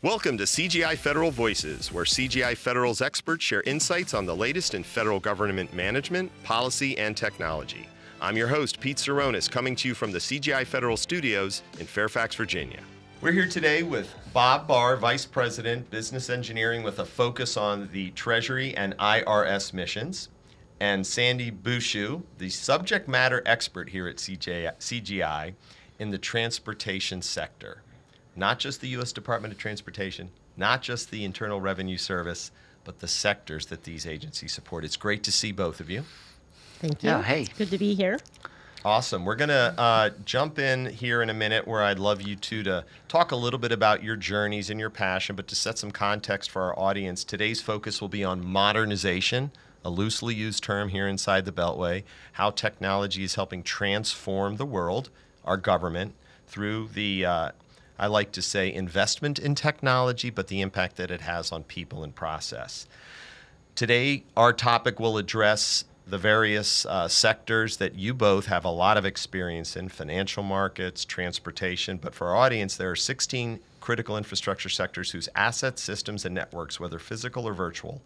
Welcome to CGI Federal Voices, where CGI Federal's experts share insights on the latest in federal government management, policy, and technology. I'm your host, Pete Tseronis, coming to you from the CGI Federal Studios in Fairfax, Virginia. We're here today with Bob Barr, Vice President, Business Engineering, with a focus on the Treasury and IRS missions, and Sandy Bushue, the subject matter expert here at CGI in the transportation sector not just the U.S. Department of Transportation, not just the Internal Revenue Service, but the sectors that these agencies support. It's great to see both of you. Thank you. Yeah, hey. It's good to be here. Awesome. We're going to uh, jump in here in a minute where I'd love you two to talk a little bit about your journeys and your passion, but to set some context for our audience, today's focus will be on modernization, a loosely used term here inside the Beltway, how technology is helping transform the world, our government, through the uh, I like to say investment in technology, but the impact that it has on people and process. Today, our topic will address the various uh, sectors that you both have a lot of experience in financial markets, transportation. But for our audience, there are 16 critical infrastructure sectors whose assets, systems, and networks, whether physical or virtual,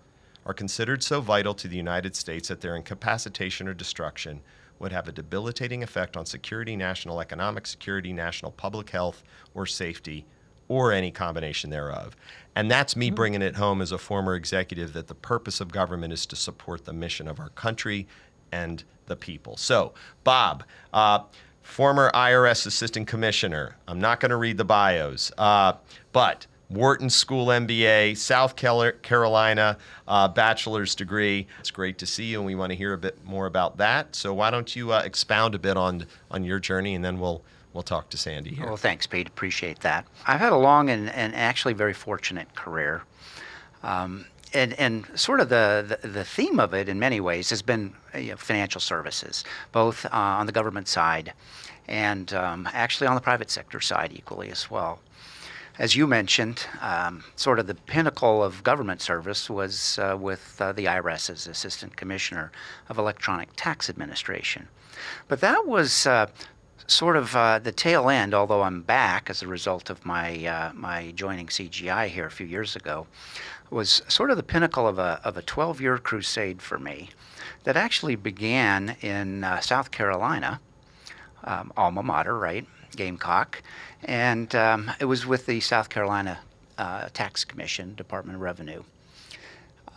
are considered so vital to the United States that their incapacitation or destruction would have a debilitating effect on security, national economic security, national public health, or safety, or any combination thereof. And that's me mm-hmm. bringing it home as a former executive that the purpose of government is to support the mission of our country and the people. So, Bob, uh, former IRS Assistant Commissioner, I'm not going to read the bios, uh, but Wharton School MBA, South Carolina uh, bachelor's degree. It's great to see you, and we want to hear a bit more about that. So why don't you uh, expound a bit on on your journey, and then we'll we'll talk to Sandy here. Well, thanks, Pete. Appreciate that. I've had a long and, and actually very fortunate career. Um, and, and sort of the, the, the, theme of it in many ways has been you know, financial services, both uh, on the government side and um, actually on the private sector side equally as well as you mentioned, um, sort of the pinnacle of government service was uh, with uh, the IRS as Assistant Commissioner of Electronic Tax Administration. But that was uh, sort of uh, the tail end, although I'm back as a result of my, uh, my joining CGI here a few years ago, was sort of the pinnacle of a, of a 12 year crusade for me that actually began in uh, South Carolina, um, alma mater, right? Gamecock, and um, it was with the South Carolina uh, Tax Commission, Department of Revenue.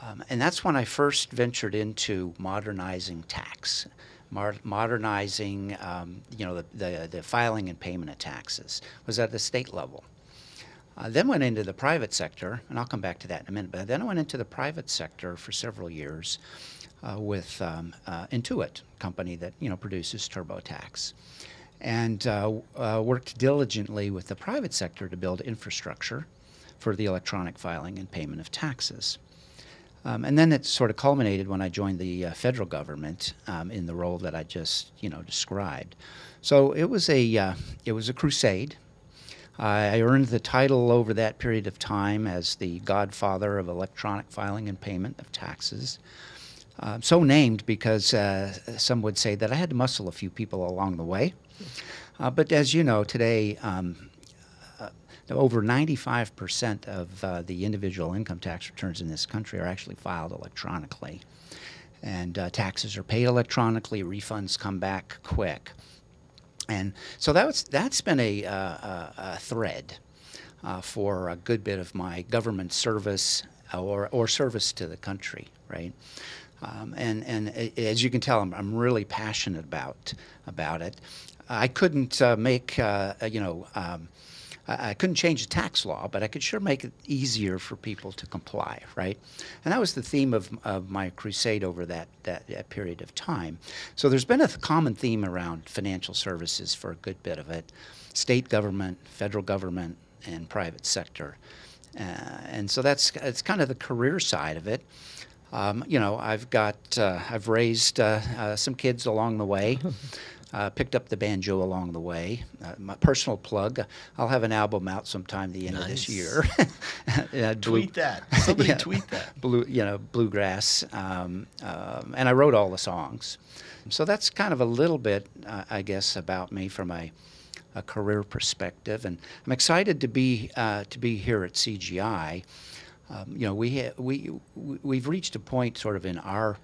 Um, and that's when I first ventured into modernizing tax, modernizing, um, you know, the, the, the, filing and payment of taxes. was at the state level. Uh, then went into the private sector, and I'll come back to that in a minute. But then I went into the private sector for several years uh, with um, uh, Intuit, company that you know produces TurboTax and uh, uh, worked diligently with the private sector to build infrastructure for the electronic filing and payment of taxes. Um, and then it sort of culminated when I joined the uh, federal government um, in the role that I just you know described. So it was a uh, it was a crusade. I earned the title over that period of time as the godfather of electronic filing and payment of taxes. Uh, so named because uh, some would say that I had to muscle a few people along the way. Uh, but as you know, today, um, uh, over 95% of uh, the individual income tax returns in this country are actually filed electronically. And uh, taxes are paid electronically, refunds come back quick. And so that was, that's been a, a, a thread for a good bit of my government service or, or service to the country, right? Um, and, and as you can tell, I'm, I'm really passionate about, about it. I couldn't uh, make, uh, uh, you know, um, I, I, couldn't change the tax law, but I could sure make it easier for people to comply, right? And that was the theme of, of my crusade over that, that, that period of time. So there's been a th- common theme around financial services for a good bit of it state government, federal government, and private sector. Uh, and so that's it's kind of the career side of it. Um, you know, I've got uh, I've raised uh, some kids along the way. Uh, picked up the banjo along the way. Uh, my personal plug: I'll have an album out sometime the end nice. of this year. uh, tweet that. Somebody yeah, tweet that. Blue, you know, bluegrass, um, um, and I wrote all the songs. So that's kind of a little bit, uh, I guess, about me from a a career perspective. And I'm excited to be uh, to be here at CGI. Um, you know, we ha- we we've reached a point sort of in our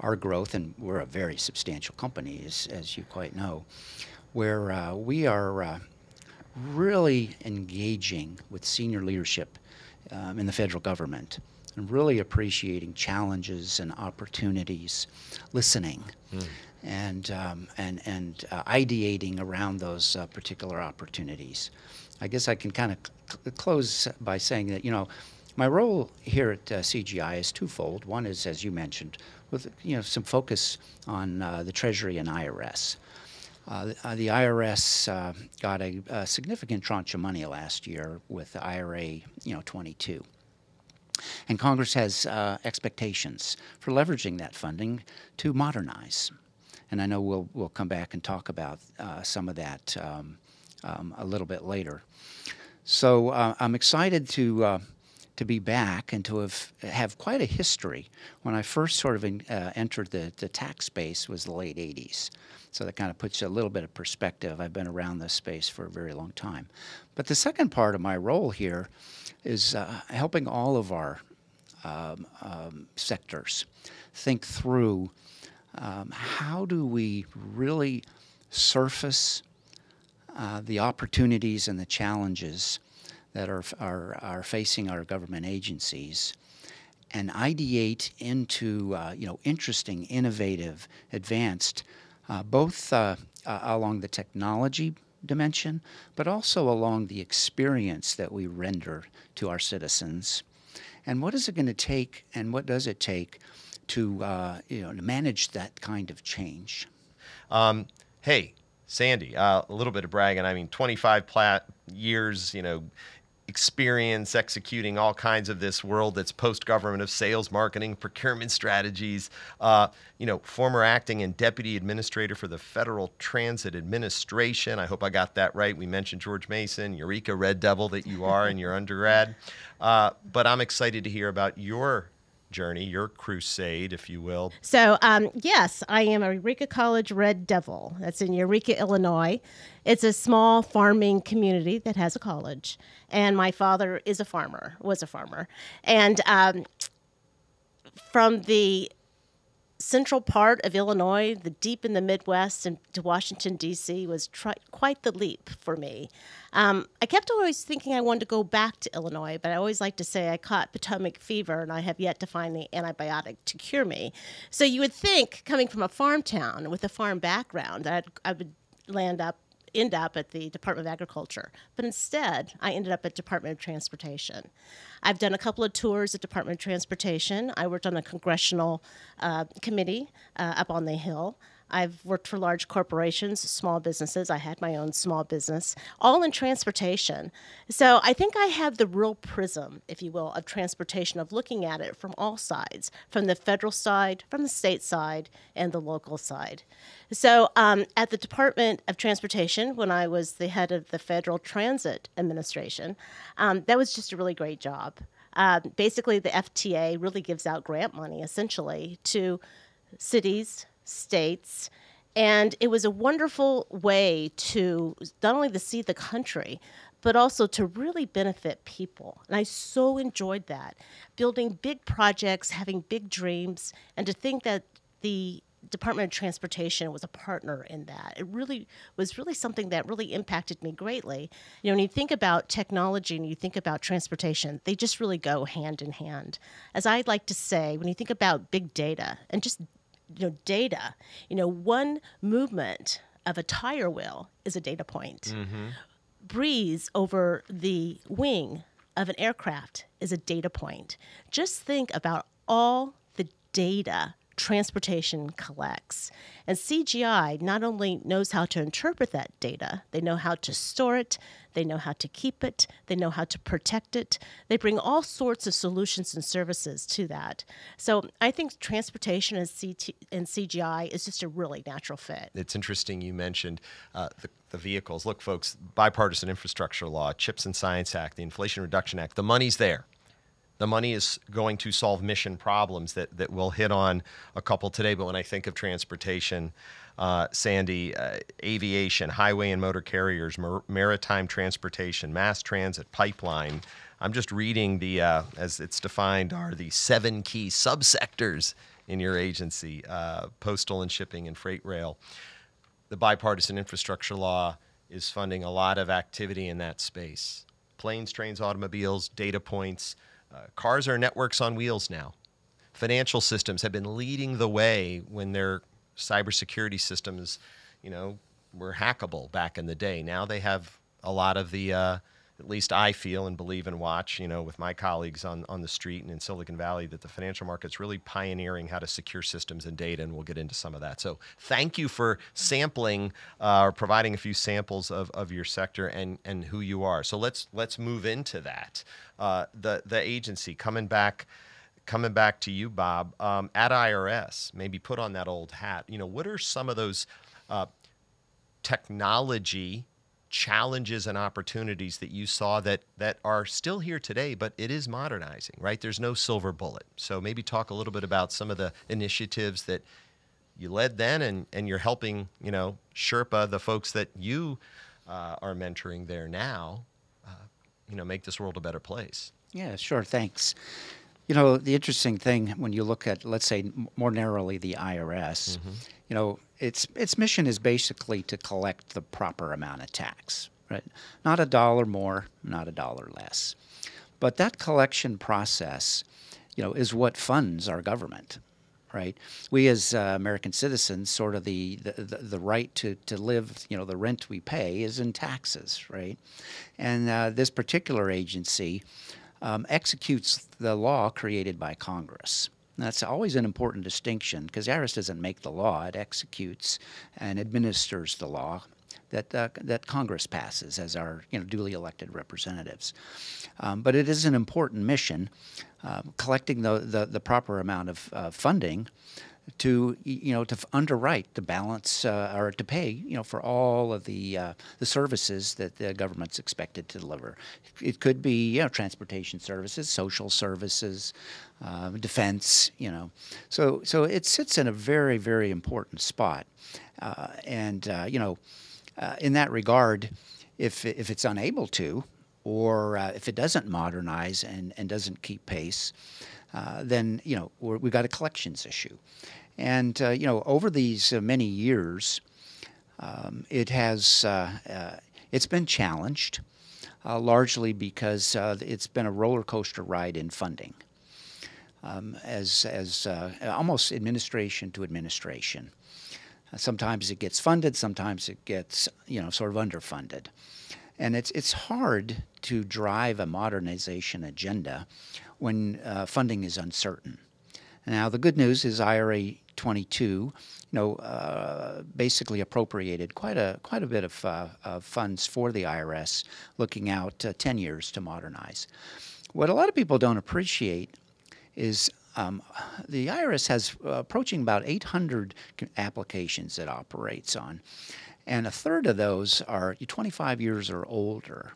our growth, and we're a very substantial company, as as you quite know, where uh, we are uh, really engaging with senior leadership um, in the federal government and really appreciating challenges and opportunities, listening, mm. and um, and and uh, ideating around those uh, particular opportunities. I guess I can kind of cl- close by saying that you know. My role here at uh, CGI is twofold. One is, as you mentioned, with you know some focus on uh, the Treasury and IRS. Uh, the, uh, the, IRS uh, got a, a, significant tranche of money last year with IRA, you know, 22. And Congress has uh, expectations for leveraging that funding to modernize. And I know we'll, we'll come back and talk about uh, some of that um, um, a little bit later. So I'm excited to, to be back and to have, have quite a history. When I first sort of in, uh, entered the, the tax space was the late 80s. So that kind of puts a little bit of perspective. I've been around this space for a very long time. But the second part of my role here is uh, helping all of our um, um, sectors think through um, how do we really surface uh, the opportunities and the challenges that are, are, are facing our government agencies and ideate into uh, you know interesting, innovative, advanced, uh, both uh, uh along the technology dimension, but also along the experience that we render to our citizens. And what is it going to take, and what does it take to, uh, you know, to manage that kind of change? Um, hey, Sandy, uh, a little bit of bragging. I mean, 25 plat- years, you know, experience executing all kinds of this world that's post government of sales, marketing, procurement strategies. Uh, you know, former acting and deputy administrator for the Federal Transit Administration. I hope I got that right. We mentioned George Mason, Eureka Red Devil that you are in your undergrad. Uh, but I'm excited to hear about your journey, your crusade, if you will. So, um, yes, I am a Eureka College Red Devil. That's in Eureka, Illinois. It's a small farming community that has a college, and my father is a farmer, was a farmer, and um, from the central part of Illinois, the deep in the Midwest, and to Washington D.C. was tri- quite the leap for me. Um, I kept always thinking I wanted to go back to Illinois, but I always like to say I caught Potomac fever, and I have yet to find the antibiotic to cure me. So you would think, coming from a farm town with a farm background, that I would land up end up at the Department of Agriculture. But instead, I ended up at Department of Transportation. I've done a couple of tours at Department of Transportation. I worked on a congressional uh, committee uh, up on the Hill. I've worked for large corporations, small businesses. I had my own small business, all in transportation. So I think I have the real prism, if you will, of transportation, of looking at it from all sides from the federal side, from the state side, and the local side. So um, at the Department of Transportation, when I was the head of the Federal Transit Administration, um, that was just a really great job. Uh, basically, the FTA really gives out grant money essentially to cities, states. And it was a wonderful way to not only to see the country, but also to really benefit people. And I so enjoyed that. Building big projects, having big dreams, and to think that the Department of Transportation was a partner in that. It really was really something that really impacted me greatly. You know, when you think about technology and you think about transportation, they just really go hand in hand. As I'd like to say, when you think about big data and just you know data. You know one movement of a tire wheel is a data point. Mm-hmm. breeze over the wing of an aircraft is a data point. Just think about all the data transportation collects. And CGI not only knows how to interpret that data, they know how to store it, they know how to keep it, they know how to protect it. They bring all sorts of solutions and services to that. So I think transportation and, CT, and CGI is just a really natural fit. It's interesting you mentioned uh, the, the vehicles. Look, folks, bipartisan infrastructure law, CHIPS and Science Act, the Inflation Reduction Act, the money's there The money is going to solve mission problems that, that we'll hit on a couple today. But when I think of transportation, uh, Sandy, uh, aviation, highway and motor carriers, mar- maritime transportation, mass transit, pipeline. I'm just reading the, uh, as it's defined, are the seven key subsectors in your agency uh, postal and shipping and freight rail. The bipartisan infrastructure law is funding a lot of activity in that space planes, trains, automobiles, data points. Uh, cars are networks on wheels now. Financial systems have been leading the way when their cybersecurity systems, you know, were hackable back in the day. Now they have a lot of the uh, at least I feel and believe and watch, you know, with my colleagues on, on the street and in Silicon Valley, that the financial market's really pioneering how to secure systems and data, and we'll get into some of that. So thank you for sampling uh, or providing a few samples of, of your sector and, and who you are. So let's let's move into that. Uh, the the agency coming back coming back to you, Bob, um, at IRS, maybe put on that old hat. You know, what are some of those uh, technology challenges and opportunities that you saw that that are still here today, but it is modernizing, right? There's no silver bullet. So maybe talk a little bit about some of the initiatives that you led then, and and you're helping, you know, Sherpa, the folks that you uh, are mentoring there now, uh, you know, make this world a better place. Yeah, sure. Thanks. You know, the interesting thing when you look at, let's say, more narrowly, the IRS, mm-hmm. you know, its its mission is basically to collect the proper amount of tax, right? Not a dollar more, not a dollar less. But that collection process, you know, is what funds our government, right? We as uh, American citizens, sort of the, the, the, right to, to live, you know, the rent we pay is in taxes, right? And uh, this particular agency um, executes the law created by Congress. That's always an important distinction because IRS doesn't make the law; it executes and administers the law that uh, that Congress passes as our you know duly elected representatives. Um, but it is an important mission, uh, collecting the, the, the proper amount of uh, funding to you know to underwrite the balance uh, or to pay you know for all of the uh, the services that the government's expected to deliver. It could be you know transportation services, social services, uh, defense. You know, so so it sits in a very very important spot, uh, and uh, you know, uh, in that regard, if if it's unable to, or if it doesn't modernize and and doesn't keep pace. Uh, then you know we have got a collections issue. And uh, you know over these uh, many years, um, it has uh, it's been challenged, largely because it's been a roller coaster ride in funding. Um, as as almost administration to administration. Sometimes it gets funded, sometimes it gets you know sort of underfunded, and it's it's hard to drive a modernization agenda when uh, funding is uncertain. Now, the good news is IRA 22, you know, uh, basically appropriated quite a quite a bit of, uh, of funds for the IRS, looking out uh, 10 years to modernize. What a lot of people don't appreciate is um, the IRS has uh, approaching about 800 applications it operates on, and a third of those are 25 years or older.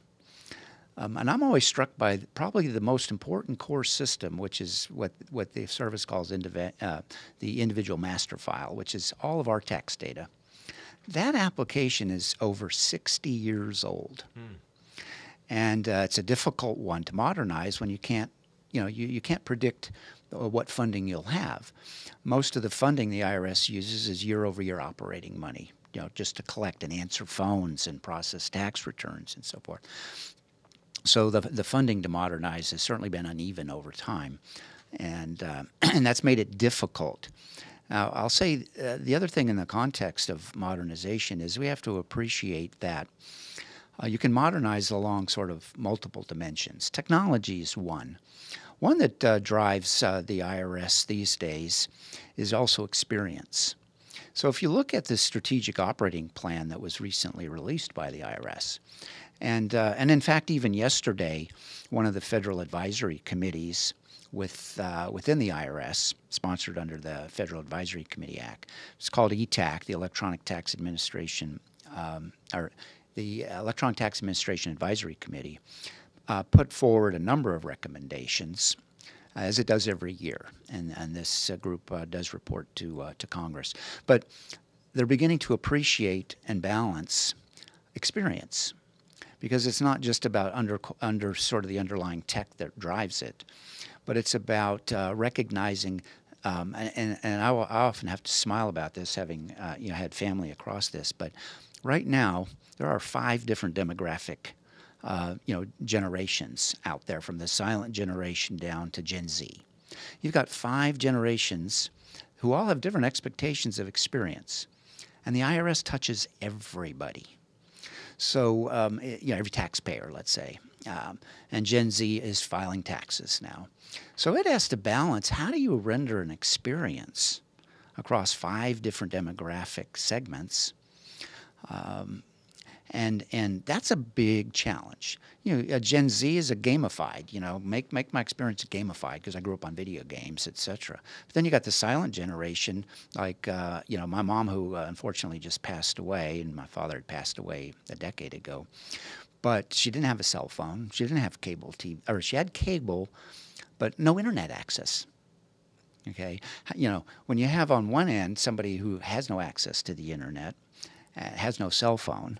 Um, and I'm always struck by probably the most important core system, which is what, what the service calls indiv- uh, the individual master file, which is all of our tax data. That application is over 60 years old. Hmm. And uh, it's a difficult one to modernize when you can't, you know, you, you can't predict uh, what funding you'll have. Most of the funding the IRS uses is year over year operating money, you know, just to collect and answer phones and process tax returns and so forth so the, the funding to modernize has certainly been uneven over time, and, uh, and that's made it difficult. Now, I'll say uh, the other thing in the context of modernization is we have to appreciate that uh, you can modernize along sort of multiple dimensions. Technology is one. One that uh, drives uh, the IRS these days is also experience. So, if you look at the strategic operating plan that was recently released by the IRS, and, uh, and in fact, even yesterday, one of the federal advisory committees with, uh, within the IRS, sponsored under the Federal Advisory Committee Act, it's called ETAC, the Electronic Tax Administration, um, or the Electronic Tax Administration Advisory Committee, uh, put forward a number of recommendations as it does every year, and and this uh, group uh, does report to uh, to Congress. But they're beginning to appreciate and balance experience because it's not just about under under sort of the underlying tech that drives it, but it's about uh, recognizing. Um, and, and I, I, often have to smile about this, having uh, you know had family across this. But right now, there are five different demographic uh, you know generations out there, from the silent generation down to Gen Z. You've got five generations who all have different expectations of experience, and the IRS touches everybody. So, um, eh, you know, every taxpayer, let's say. Um, and Gen Z is filing taxes now. So it has to balance how do you render an experience across five different demographic segments um, and and that's a big challenge. You know, Gen Z is a gamified. You know, make make my experience gamified because I grew up on video games, etc. But then you got the silent generation, like uh, you know, my mom who uh, unfortunately just passed away, and my father had passed away a decade ago. But she didn't have a cell phone. She didn't have cable TV, or she had cable, but no internet access. Okay, you know, when you have on one end somebody who has no access to the internet, uh, has no cell phone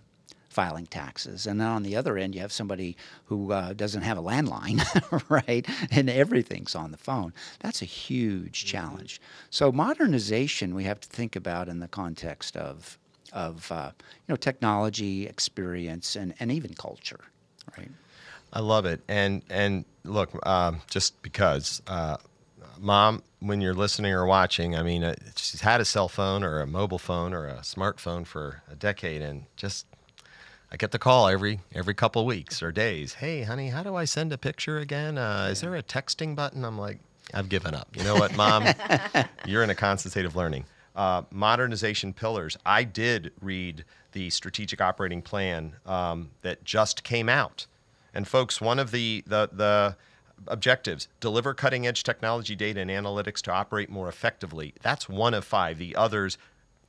filing taxes. And then on the other end, you have somebody who uh, doesn't have a landline, right? And everything's on the phone. That's a huge mm-hmm. challenge. So modernization we have to think about in the context of of uh, you know technology, experience, and, and even culture, right? I love it. And and look, um, just because. Uh, Mom, when you're listening or watching, I mean, uh, she's had a cell phone or a mobile phone or a smartphone for a decade, and just I get the call every every couple weeks or days. Hey, honey, how do I send a picture again? Uh, is there a texting button? I'm like, I've given up. You know what, mom? You're in a constant state of learning. Uh, modernization pillars. I did read the strategic operating plan um, that just came out, and folks, one of the the the objectives deliver cutting edge technology data and analytics to operate more effectively that's one of five the others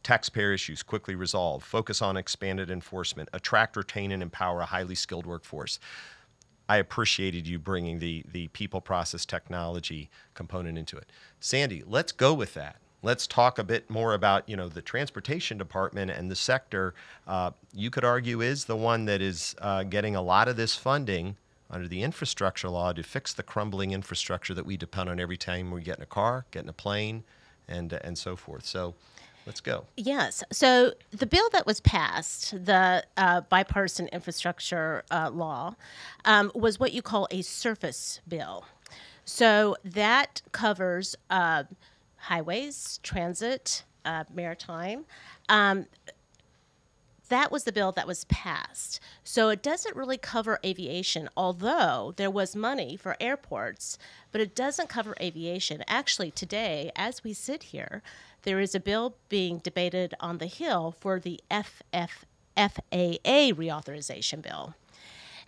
taxpayer issues quickly resolve, focus on expanded enforcement, attract, retain, and empower a highly skilled workforce. I appreciated you bringing the the people process technology component into it. Sandy, let's go with that. Let's talk a bit more about you know the transportation department and the sector. Uh, you could argue is the one that is uh, getting a lot of this funding under the infrastructure law to fix the crumbling infrastructure that we depend on every time we get in a car, get in a plane, and and so forth. So Let's go. Yes. So the bill that was passed, the uh, bipartisan infrastructure uh, law, um, was what you call a surface bill. So that covers uh, highways, transit, uh, maritime. Um, that was the bill that was passed. So it doesn't really cover aviation, although there was money for airports, but it doesn't cover aviation. Actually, today, as we sit here, there is a bill being debated on the Hill for the FF, FAA reauthorization bill.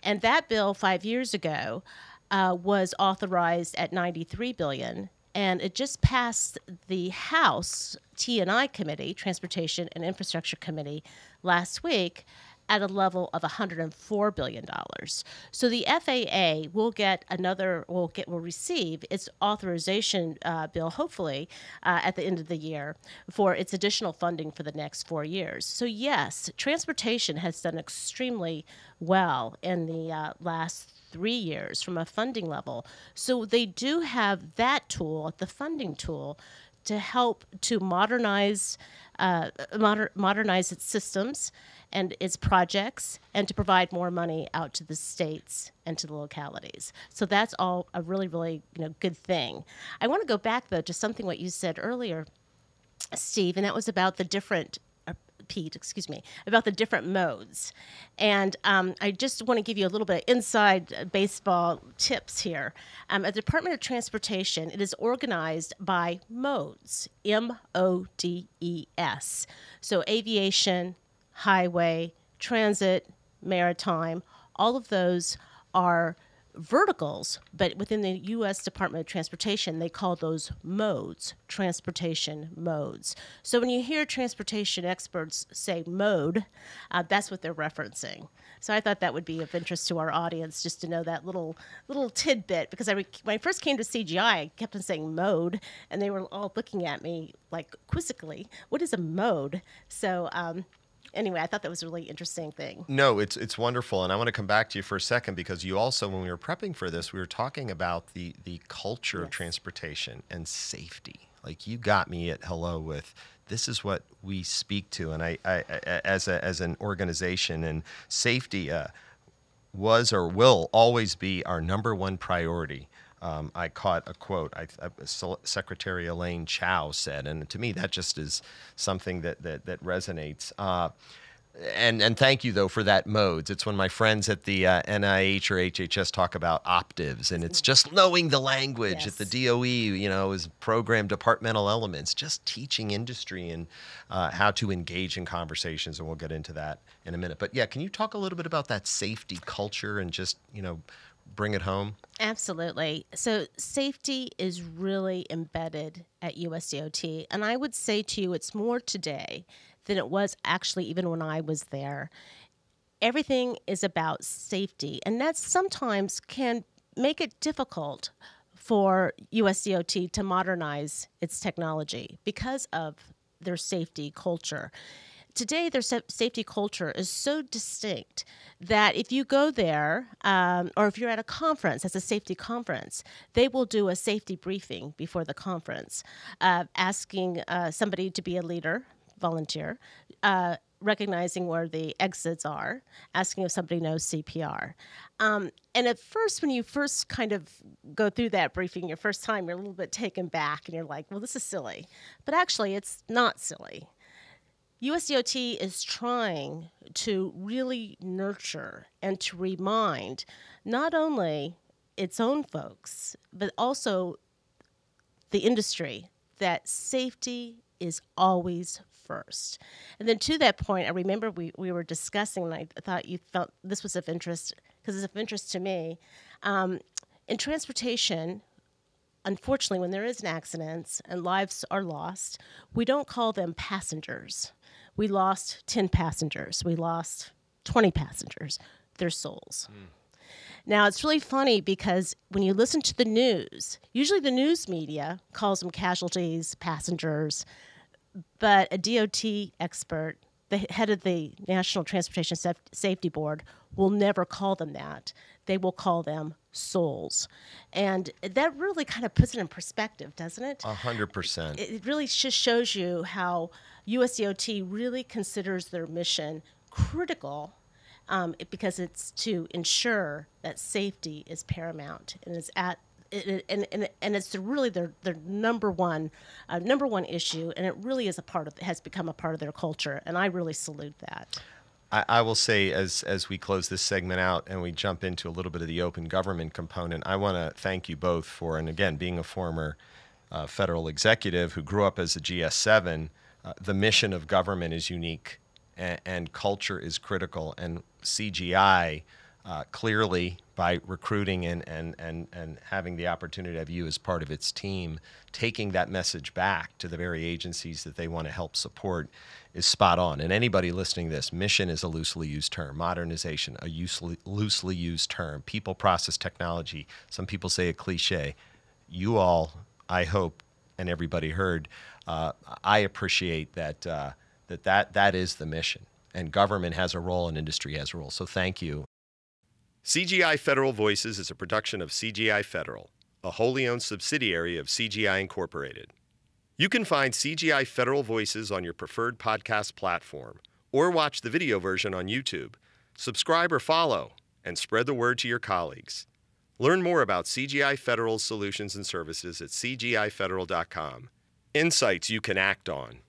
And that bill five years ago uh, was authorized at 93 billion and it just passed the House T&I committee, Transportation and Infrastructure Committee, last week at a level of 104 billion dollars. So the FAA will get another will get will receive its authorization uh, bill hopefully uh, at the end of the year for its additional funding for the next four years. So yes, transportation has done extremely well in the uh, last three years from a funding level. So they do have that tool, the funding tool, to help to modernize uh, moder- modernize its systems and its projects and to provide more money out to the states and to the localities. So that's all a really, really you know good thing. I want to go back though to something what you said earlier, Steve, and that was about the different Pete, excuse me, about the different modes. And um, I just want to give you a little bit of inside baseball tips here. Um, at the Department of Transportation, it is organized by modes M O D E S. So aviation, highway, transit, maritime, all of those are verticals, but within the U.S. Department of Transportation, they call those modes, transportation modes. So when you hear transportation experts say mode, uh, that's what they're referencing. So I thought that would be of interest to our audience just to know that little little tidbit because I, when I first came to CGI, I kept on saying mode, and they were all looking at me like quizzically, "What is a mode?" So. Um, anyway, I thought that was a really interesting thing. No, it's it's wonderful, and I want to come back to you for a second because you also, when we were prepping for this, we were talking about the the culture yes. of transportation and safety. Like you got me at hello with this is what we speak to, and I, I, I as a as an organization and safety uh, was or will always be our number one priority um, I caught a quote I, I, Secretary Elaine Chao said, and to me that just is something that that, that resonates. Uh, and and thank you though for that modes. It's when my friends at the uh, NIH or HHS talk about OpDivs, and it's just knowing the language yes. at the DOE. You know, is program departmental elements, just teaching industry and uh, how to engage in conversations, and we'll get into that in a minute. But yeah, can you talk a little bit about that safety culture and just you know bring it home? Absolutely. So, safety is really embedded at USDOT. And I would say to you, it's more today than it was actually even when I was there. Everything is about safety, and that sometimes can make it difficult for USDOT to modernize its technology because of their safety culture today their safety culture is so distinct that if you go there um, or if you're at a conference as a safety conference they will do a safety briefing before the conference uh, asking uh, somebody to be a leader volunteer uh, recognizing where the exits are asking if somebody knows cpr um, and at first when you first kind of go through that briefing your first time you're a little bit taken back and you're like well this is silly. But actually it's not silly USDOT is trying to really nurture and to remind not only its own folks, but also the industry that safety is always first. And then to that point, I remember we, we were discussing, and I thought you felt this was of interest because it's of interest to me. Um, in transportation, unfortunately, when there is an accident and lives are lost, we don't call them passengers we lost 10 passengers, we lost 20 passengers, their souls. Mm. Now, it's really funny because when you listen to the news, usually the news media calls them casualties, passengers, but a DOT expert, the head of the National Transportation Safety Board, will never call them that. They will call them souls. And that really kind of puts it in perspective, doesn't it? A hundred percent. It really just shows you how USDOT really considers their mission critical um, because it's to ensure that safety is paramount and is at and, and, and it's really their, their number one uh, number one issue and it really is a part of has become a part of their culture and I really salute that. I, I will say as as we close this segment out and we jump into a little bit of the open government component, I want to thank you both for and again being a former uh, federal executive who grew up as a GS7 uh, the mission of government is unique and, and culture is critical. And CGI, uh, clearly, by recruiting and, and, and, and having the opportunity to have you as part of its team, taking that message back to the very agencies that they want to help support is spot on. And anybody listening to this, mission is a loosely used term, modernization, a loosely, loosely used term, people, process, technology. Some people say a cliche. You all, I hope, and everybody heard, uh, I appreciate that, uh, that, that that is the mission. And government has a role and industry has a role. So thank you. CGI Federal Voices is a production of CGI Federal, a wholly owned subsidiary of CGI Incorporated. You can find CGI Federal Voices on your preferred podcast platform or watch the video version on YouTube. Subscribe or follow and spread the word to your colleagues. Learn more about CGI Federal's solutions and services at cgifederal.com insights you can act on.